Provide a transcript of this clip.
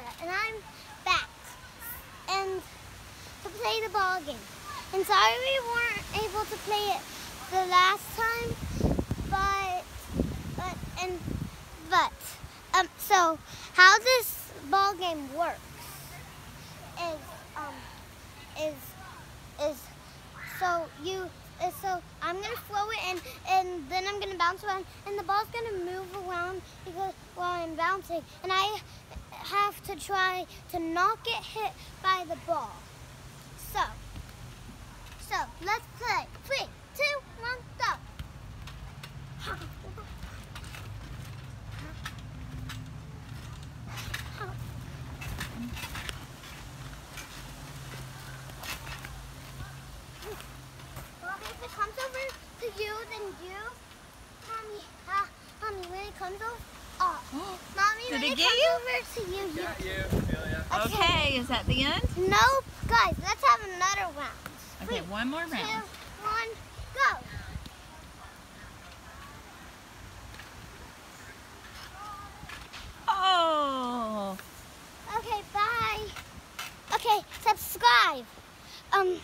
Victoria, and I'm back and to play the ball game. And sorry we weren't able to play it the last time, but but and but um so how this ball game works is um is is so you is so I'm gonna throw it and and then I'm gonna bounce around and the ball's gonna move around because while I'm bouncing and I have to try to not get hit by the ball. So so let's play. Three, two, one, go. If it comes over to you, then you, mommy, uh, mommy, when it comes over, oh, Did it it, get you? over to you, you. Got you, Amelia. Okay, is that the end? Nope, guys, let's have another round. Okay, Three, one more two, round. one, go. Oh, Okay, bye. Okay, subscribe. Um,